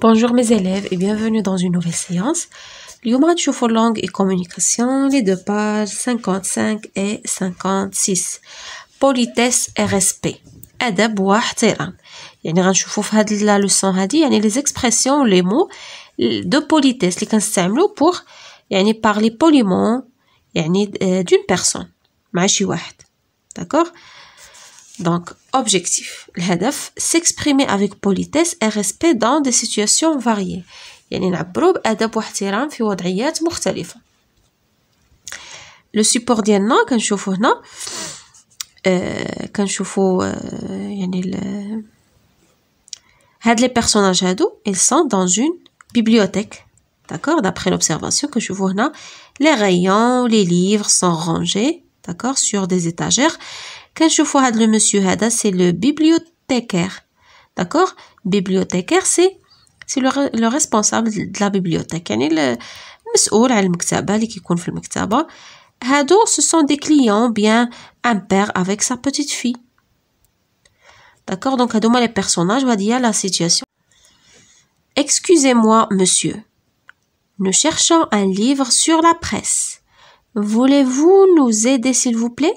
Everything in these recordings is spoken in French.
Bonjour mes élèves et bienvenue dans une nouvelle séance. اليوم غنشوفوا langue et communication les deux pages 55 et 56 politesse et respect أدب واحترام يعني غنشوفوا في هاد لا لوسون هادي يعني les expressions les mots de politesse اللي كنستعملوا pour يعني parler poliment يعني d'une personne مع شي واحد d'accord donc, objectif. الهدف s'exprimer avec politesse et respect dans des situations variées. يعني نعبروا بأدب واحترام في وضعيات مختلفة. لو سيبور ديالنا كنشوفو هنا آه كنشوفو آه يعني ال هاد لي بيرسوناج هادو ils sont dans une bibliothèque d'accord d'après l'observation كنشوفو هنا les rayons les livres sont rangés d'accord sur des étagères كنشوفوا هذا لو مسيو هذا سي لو بيبليوتيكير داكوغ بيبليوتيكير سي سي لو ريسبونسابل د لا بيبليوتيك يعني المسؤول على المكتبه اللي كيكون في المكتبه هادو سو سون دي كليون بيان ان بير افيك سا بوتيت في داكوغ دونك هادوما لي بيرسوناج وهادي هي لا سيتوياسيون Excusez-moi, monsieur. Nous cherchons un livre sur la presse. Voulez-vous nous aider, s'il vous plaît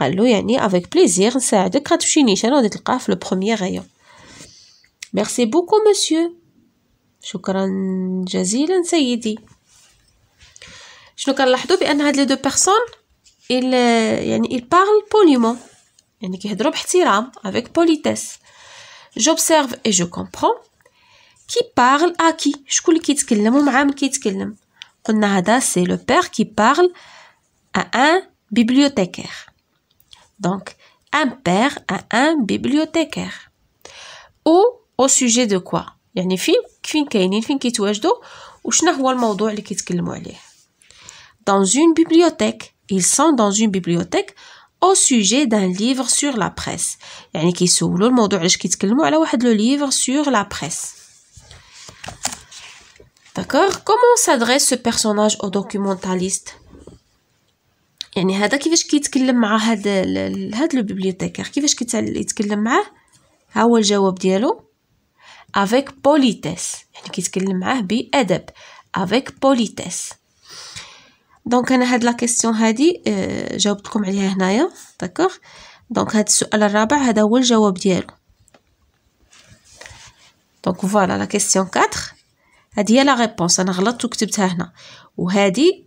قال له يعني avec plaisir نساعدك غتمشي نيشان وغادي تلقاه في لو بروميير غايون ميرسي بوكو مسيو شكرا جزيلا سيدي شنو كنلاحظوا بان هاد لي دو بيرسون il يعني il parle poliment يعني كيهضروا باحترام avec politesse j'observe et je comprends qui parle à qui شكون اللي كيتكلم ومع من كيتكلم قلنا هذا سي لو بير qui parle à un bibliothécaire Donc, un père à un bibliothécaire. Ou au sujet de quoi يعني فين فين كاينين فين كيتواجدوا وشنو هو الموضوع اللي كيتكلموا عليه dans une bibliothèque ils sont dans une bibliothèque au sujet d'un livre sur la presse يعني كيسولوا الموضوع علاش كيتكلموا على واحد لو ليفر sur la presse d'accord comment s'adresse ce personnage au documentaliste يعني هذا كيفاش كيتكلم مع هاد هاد لو بيبليوتيكار كيفاش كيتكلم معاه؟ ها هو الجواب ديالو. افيك بوليتيس يعني كيتكلم معاه بأدب. افيك بوليتيس دونك أنا هاد لا كيسيون هادي آه جاوبت لكم عليها هنايا. داكوغ دونك هاد السؤال الرابع هذا هو الجواب ديالو. دونك فوالا لا كيسيون 4 هادي هي لا ريبونس انا غلطت وكتبتها هنا وهذه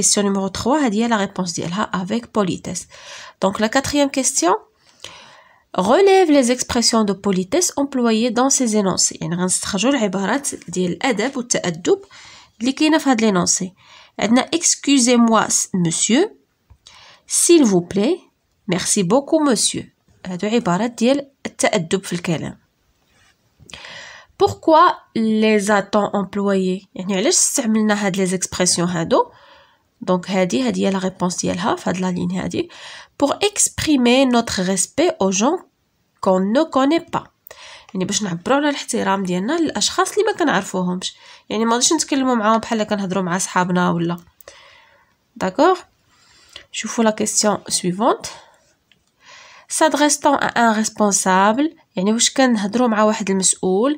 question numéro 3 هذه هي la réponse ديالها avec politesse donc la quatrième question relève les expressions de politesse employées dans ces énoncés يعني غنستخرجوا العبارات ديال الادب والتادب اللي كاينه في هاد لينونسي عندنا excusez-moi monsieur s'il vous plaît merci beaucoup monsieur هادو عبارات ديال التادب في الكلام Pourquoi les a-t-on employés? يعني علاش استعملنا هاد les expressions هادو؟ دونك هادي هادي هي لا ريبونس ديالها في هاد لا لين هادي. Pour exprimer notre respect aux gens qu'on ne connaît pas. يعني باش نعبروا على الاحترام ديالنا للأشخاص اللي ما كنعرفوهمش. يعني ما غاديش نتكلموا معاهم بحال كنهضروا مع صحابنا ولا. داكوغ شوفوا لا كيسيون سويفونت s'adresse-t-on à un responsable يعني واش كنهضروا مع واحد المسؤول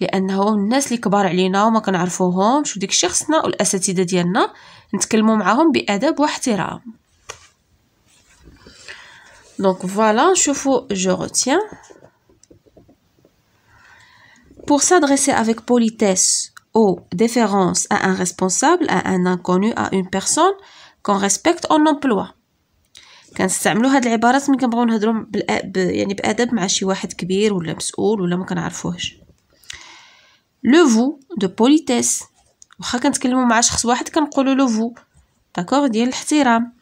لأنه الناس اللي كبار علينا وما كنعرفوهمش وديك الشيء خصنا والأساتذة ديالنا نتكلموا معاهم بأدب واحترام دونك فوالا نشوفوا جو روتيان pour s'adresser avec politesse ou déférence à un responsable, à un inconnu, à une personne qu'on respecte on emploie. كنستعملوا هاد العبارات ملي كنبغيو نهضروا. يعني بأدب مع شي واحد كبير ولا مسؤول ولا ما كنعرفوهش لو فو دو بوليتيس واخا كنتكلموا مع شخص واحد كنقولوا لو فو داكوغ ديال الاحترام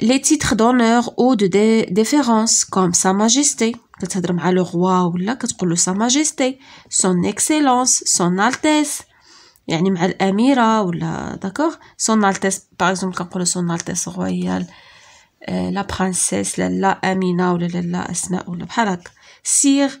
لي تيتر دونور او دو ديفيرونس كوم سا ماجيستي كتهضر مع لو روا ولا كتقول له سا ماجيستي سون اكسيلونس سون التيس يعني مع الاميره ولا داكوغ سون التيس باغ اكزومبل كنقولوا سون التيس رويال لا برانسيس لالا امينه ولا لالا اسماء ولا بحال هكا سير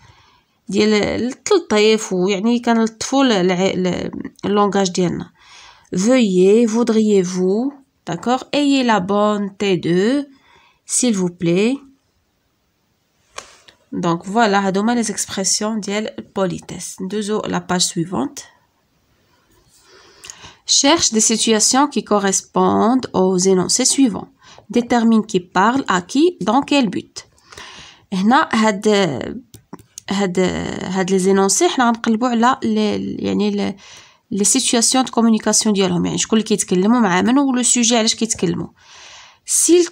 ديال التلطيف ويعني كنلطفوا اللونغاج ديالنا veuillez voudriez-vous d'accord ayez la bonté de s'il vous plaît donc voilà هادوما les expressions ديال politesse ندوزو la page suivante Cherche des situations qui correspondent aux énoncés suivants. Détermine qui parle à qui, dans quel but. هنا هاد هاد هاد لي زينونسي حنا غنقلبو على لي يعني لي سيتوياسيون دو كومونيكاسيون ديالهم. يعني شكون اللي كيتكلموا مع من ولو سوجي علاش كيتكلموا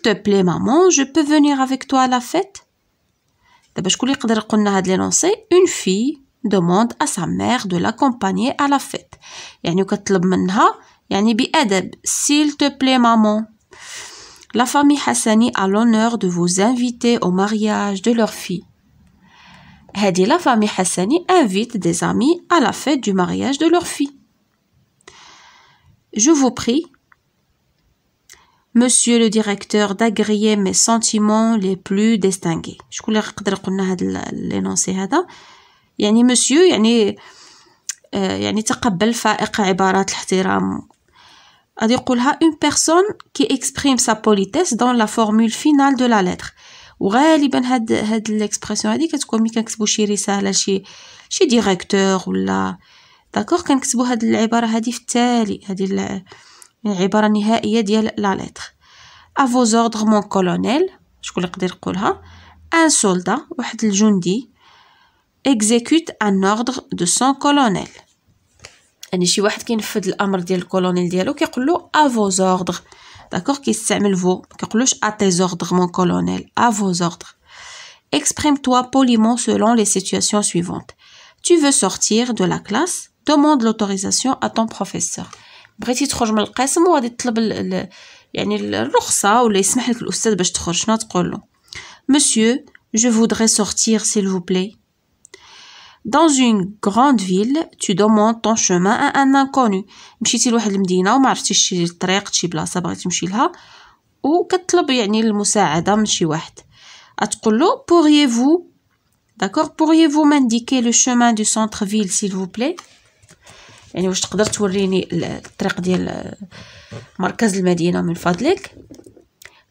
te plaît maman je peux venir avec toi à la fête? دابا شكون اللي يقدر يقول لنا هاد لينونسي اون في demande à sa mère de l'accompagner à la fête. يعني كتطلب منها يعني بأدب s'il te plaît maman. La famille Hassani a l'honneur de vous inviter au mariage de leur fille. هذه la famille Hassani invite des amis à la fête du mariage de leur fille. Je vous prie, Monsieur le directeur, d'agréer mes sentiments les plus distingués. شكون اللي يقدر يقول لنا هذا l'énoncé هذا يعني monsieur يعني يعني تقبل فائق عبارات الاحترام غادي يقولها une personne qui exprime sa politesse dans la formule finale de la lettre وغالبا هاد هاد الاكسبرسيون هادي كتكون ملي كنكتبو شي رسالة شي شي ديريكتور ولا داكوغ كنكتبو هاد العبارة هادي في التالي هادي العباره النهائيه ديال لا لتر ا فوز اوردر مون كولونيل شكون اللي يقدر يقولها؟ ان سولدا واحد الجندي exécute un ordre de son colonel. يعني شي واحد كينفذ الأمر ديال الكولونيل ديالو كيقول له ا فوز اوردر داكوغ كيستعمل فو ما كيقولوش ا تي اوردر مون كولونيل ا فوز اوردر exprime-toi poliment selon les situations suivantes tu veux sortir de la classe demande l'autorisation à ton professeur بغيتي تخرج من القسم وغادي تطلب يعني الرخصة ولا يسمح لك الأستاذ باش تخرج شنو تقول له Monsieur, je voudrais sortir s'il vous plaît. Dans une grande ville, tu demandes ton chemin à un inconnu. مشيتي لواحد المدينة وما عرفتيش شي طريق شي بلاصة بغيتي تمشي لها وكتطلب يعني المساعدة من شي واحد تقول له pourriez-vous d'accord pourriez-vous m'indiquer le chemin du centre-ville s'il vous plaît يعني واش تقدر توريني الطريق ديال مركز المدينة من فضلك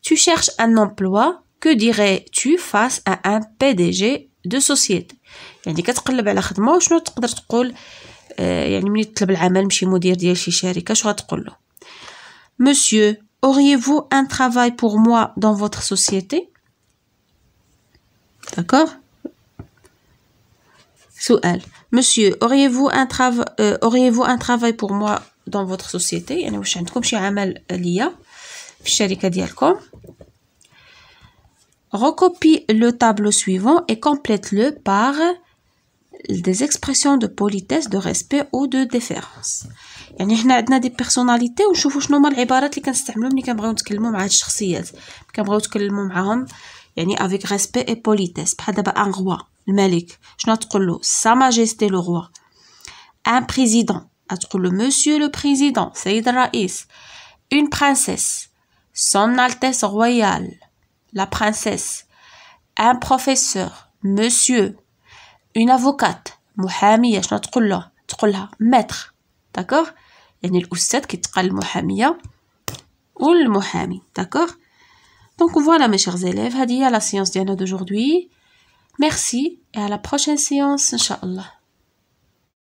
tu cherches un emploi que dirais-tu face à un PDG de société يعني كتقلب على خدمه وشنو تقدر تقول آه يعني ملي تطلب العمل مشي مدير ديال شي شركه شنو غتقول له Monsieur, auriez-vous un travail pour moi dans votre société D'accord سؤال Monsieur, auriez-vous un, trava euh, auriez-vous un travail pour moi dans votre société يعني واش عندكم شي عمل ليا في الشركة ديالكم Recopie le tableau suivant et complète-le par des expressions de politesse, de respect ou de déférence. يعني حنا عندنا دي بيرسوناليتي ونشوفوا شنو هما العبارات اللي كنستعملو ملي كنبغيو نتكلموا مع هاد الشخصيات كنبغيو نتكلموا معاهم يعني افيك ريسبي اي بوليتيس بحال دابا ان روا الملك شنو تقول له سا ماجيستي لو روا ان بريزيدون تقول له مسيو لو بريزيدون سيد الرئيس اون برانسيس سون التيس رويال la princesse, un professeur, monsieur, une avocate, محامية شنو تقول له تقولها متر داكوغ يعني الأستاذ كيتقال المحامية والمحامي داكوغ دونك فوالا مي شيغ زيليف هذه هي لا سيونس ديالنا دوجوردي ميرسي et à la prochaine séance ان شاء الله